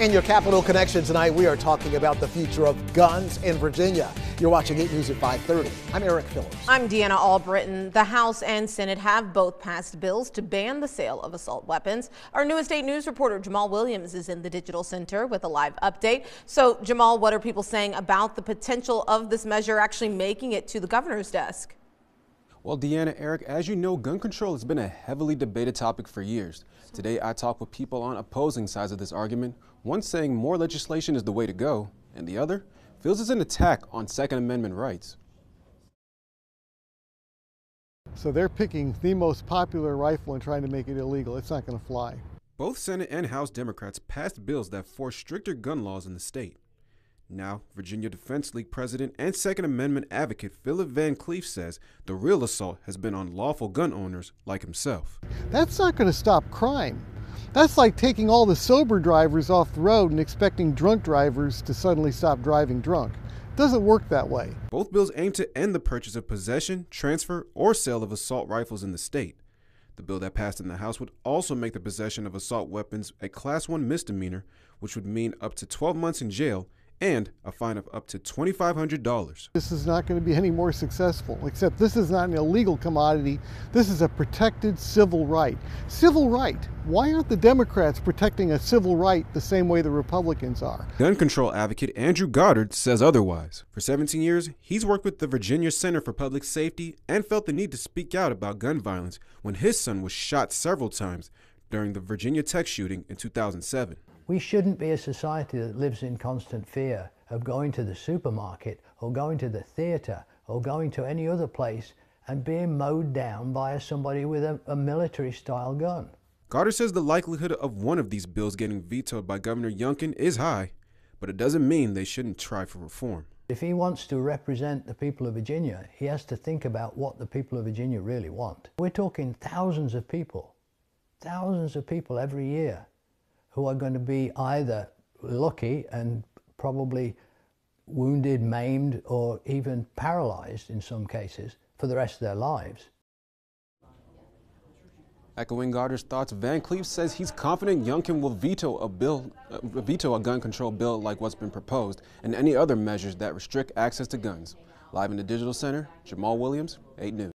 In your Capital Connection tonight, we are talking about the future of guns in Virginia. You're watching 8 News at 5:30. I'm Eric Phillips. I'm Deanna Allbrittin. The House and Senate have both passed bills to ban the sale of assault weapons. Our newest 8 News reporter Jamal Williams is in the Digital Center with a live update. So, Jamal, what are people saying about the potential of this measure actually making it to the governor's desk? Well, Deanna, Eric, as you know, gun control has been a heavily debated topic for years. Today, I talk with people on opposing sides of this argument, one saying more legislation is the way to go, and the other feels it's an attack on Second Amendment rights. So they're picking the most popular rifle and trying to make it illegal. It's not going to fly. Both Senate and House Democrats passed bills that force stricter gun laws in the state. Now, Virginia Defense League president and Second Amendment advocate Philip Van Cleave says the real assault has been on lawful gun owners like himself. That's not going to stop crime. That's like taking all the sober drivers off the road and expecting drunk drivers to suddenly stop driving drunk. It doesn't work that way. Both bills aim to end the purchase of possession, transfer, or sale of assault rifles in the state. The bill that passed in the House would also make the possession of assault weapons a Class 1 misdemeanor, which would mean up to 12 months in jail and a fine of up to $2,500. This is not going to be any more successful, except this is not an illegal commodity. This is a protected civil right. Civil right. Why aren't the Democrats protecting a civil right the same way the Republicans are? Gun control advocate Andrew Goddard says otherwise. For 17 years, he's worked with the Virginia Center for Public Safety and felt the need to speak out about gun violence when his son was shot several times during the Virginia Tech shooting in 2007. We shouldn't be a society that lives in constant fear of going to the supermarket or going to the theatre or going to any other place and being mowed down by somebody with a, a military style gun. Carter says the likelihood of one of these bills getting vetoed by Governor Youngkin is high, but it doesn't mean they shouldn't try for reform. If he wants to represent the people of Virginia, he has to think about what the people of Virginia really want. We're talking thousands of people, thousands of people every year who are going to be either lucky and probably wounded, maimed, or even paralyzed in some cases for the rest of their lives. Echoing Goddard's thoughts, Van Cleave says he's confident Youngkin will veto a bill, uh, veto a gun control bill like what's been proposed, and any other measures that restrict access to guns. Live in the Digital Center, Jamal Williams, 8 News.